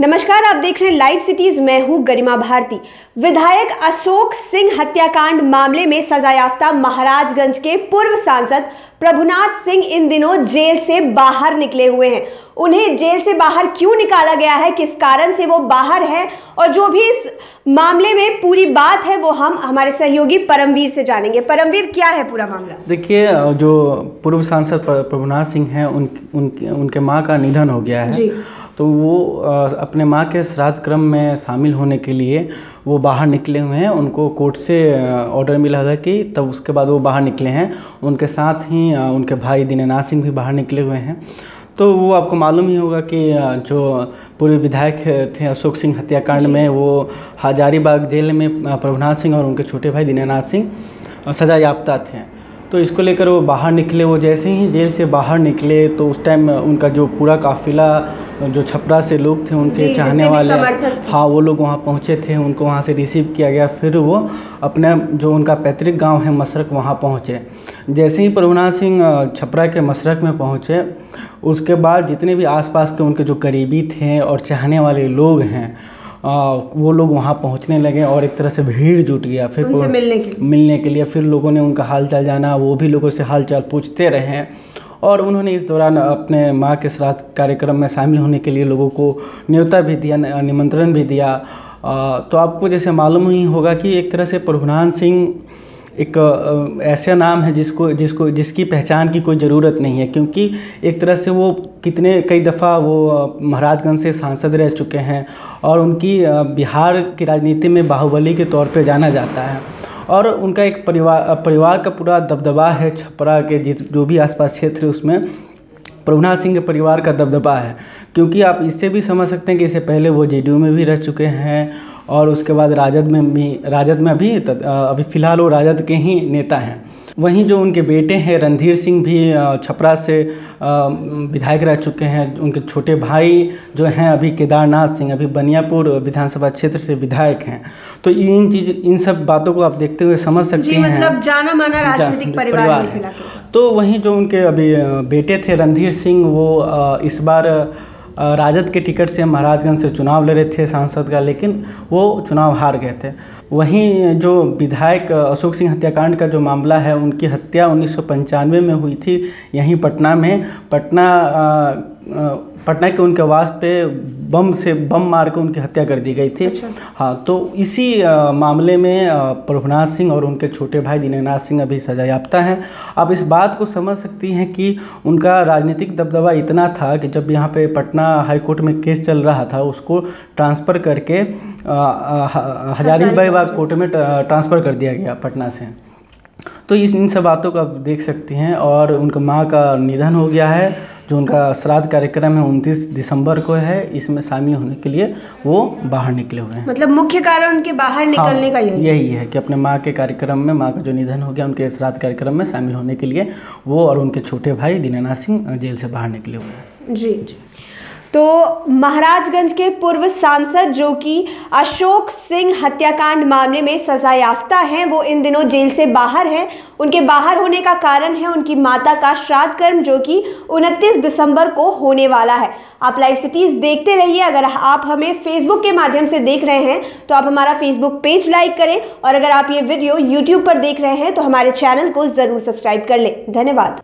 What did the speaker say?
नमस्कार आप देख रहे हैं लाइव सिटीज़ मैं हूँ गरिमा भारती। विधायक अशोक सिंह हत्याकांड मामले में सजायाफ्ता महाराजगंज के पूर्व सांसद प्रभुनाथ सिंह इन दिनों जेल से बाहर निकले हुए हैं। उन्हें जेल से बाहर क्यों निकाला गया है? किस कारण से वो बाहर है? और जो भी इस मामले में पूरी बात है वो हम हमारे सहयोगी परमवीर से जानेंगे। परमवीर क्या है पूरा मामला? देखिए जो पूर्व सांसद प्रभुनाथ सिंह हैं उन, उन, उनके माँ का निधन हो गया है। जी। तो वो अपने माँ के श्राद्ध क्रम में शामिल होने के लिए वो बाहर निकले हुए हैं। उनको कोर्ट से ऑर्डर मिला है कि तब उसके बाद वो बाहर निकले हैं। उनके साथ ही उनके भाई दीनानाथ सिंह भी बाहर निकले हुए हैं। तो वो आपको मालूम ही होगा कि जो पूर्व विधायक थे अशोक सिंह हत्याकांड में वो हजारीबाग जेल में प्रभुनाथ सिंह और उनके छोटे भाई दीनानाथ सिंह सजा याफ्ता थे। तो इसको लेकर वो बाहर निकले वो जैसे ही जेल से बाहर निकले तो उस टाइम उनका जो पूरा काफिला जो छपरा से लोग थे उनके चाहने वाले हाँ वो लोग वहाँ पहुँचे थे उनको वहाँ से रिसीव किया गया। फिर वो अपने जो उनका पैतृक गाँव है मसरक वहाँ पहुँचे। जैसे ही प्रभुनाथ सिंह छपरा के मसरक में पहुँचे उसके बाद जितने भी आसपास के उनके जो करीबी थे और चाहने वाले लोग हैं आ, वो लोग वहाँ पहुँचने लगे और एक तरह से भीड़ जुट गया। फिर मिलने के लिए। मिलने के लिए फिर लोगों ने उनका हाल चाल जाना वो भी लोगों से हाल चाल पूछते रहे। और उन्होंने इस दौरान अपने माँ के श्राद्ध कार्यक्रम में शामिल होने के लिए लोगों को न्योता भी दिया निमंत्रण भी दिया। तो आपको जैसे मालूम ही होगा कि एक तरह से प्रभुनान सिंह एक ऐसा नाम है जिसको जिसको, जिसकी पहचान की कोई ज़रूरत नहीं है, क्योंकि एक तरह से वो कितने, कई दफ़ा वो महाराजगंज से सांसद रह चुके हैं और उनकी बिहार की राजनीति में बाहुबली के तौर पे जाना जाता है। और उनका एक परिवार परिवार का पूरा दबदबा है, छपरा के जो भी आसपास क्षेत्र है उसमें, प्रभुनाथ सिंह के परिवार का दबदबा है, क्योंकि आप इससे भी समझ सकते हैं कि इससे पहले वो जेडीयू में भी रह चुके हैं और उसके बाद राजद में भी राजद में अभी अभी फ़िलहाल वो राजद के ही नेता हैं। वहीं जो उनके बेटे हैं रणधीर सिंह भी छपरा से विधायक रह चुके हैं। उनके छोटे भाई जो हैं अभी केदारनाथ सिंह अभी बनियापुर विधानसभा क्षेत्र से विधायक हैं। तो इन चीज़ इन सब बातों को आप देखते हुए समझ सकते हैं। मतलब जाना माना राजनीतिक परिवार, परिवार तो वहीं जो उनके अभी बेटे थे रणधीर सिंह वो इस बार राजद के टिकट से महाराजगंज से चुनाव लड़े थे सांसद का, लेकिन वो चुनाव हार गए थे। वहीं जो विधायक अशोक सिंह हत्याकांड का जो मामला है, उनकी हत्या उन्नीस सौ पंचानवे में हुई थी। यहीं पटना में, पटना पटना के उनके आवास पे बम से बम मार के उनकी हत्या कर दी गई थी। अच्छा। हाँ तो इसी आ, मामले में प्रभुनाथ सिंह और उनके छोटे भाई दीनानाथ सिंह अभी सजा याफ्ता हैं। आप इस बात को समझ सकती हैं कि उनका राजनीतिक दबदबा इतना था कि जब यहाँ पे पटना हाईकोर्ट में केस चल रहा था उसको ट्रांसफ़र करके हजारीबाग कोर्ट में ट्रांसफ़र कर दिया गया पटना से। तो इस इन सब बातों को आप देख सकती हैं और उनका माँ का निधन हो गया है। जो उनका श्राद्ध कार्यक्रम है उनतीस दिसंबर को है इसमें शामिल होने के लिए वो बाहर निकले हुए हैं। मतलब मुख्य कारण उनके बाहर हाँ, निकलने हाँ, का यही यही है कि अपने माँ के कार्यक्रम में माँ का जो निधन हो गया उनके श्राद्ध कार्यक्रम में शामिल होने के लिए वो और उनके छोटे भाई दीनानाथ सिंह जेल से बाहर निकले हुए हैं। जी। जी। तो महाराजगंज के पूर्व सांसद जो कि अशोक सिंह हत्याकांड मामले में सजा याफ्ता हैं, वो इन दिनों जेल से बाहर हैं। उनके बाहर होने का कारण है उनकी माता का श्राद्ध कर्म जो कि 29 दिसंबर को होने वाला है। आप लाइव सिटीज़ देखते रहिए। अगर आप हमें फेसबुक के माध्यम से देख रहे हैं तो आप हमारा फेसबुक पेज लाइक करें और अगर आप ये वीडियो यूट्यूब पर देख रहे हैं तो हमारे चैनल को ज़रूर सब्सक्राइब कर लें। धन्यवाद।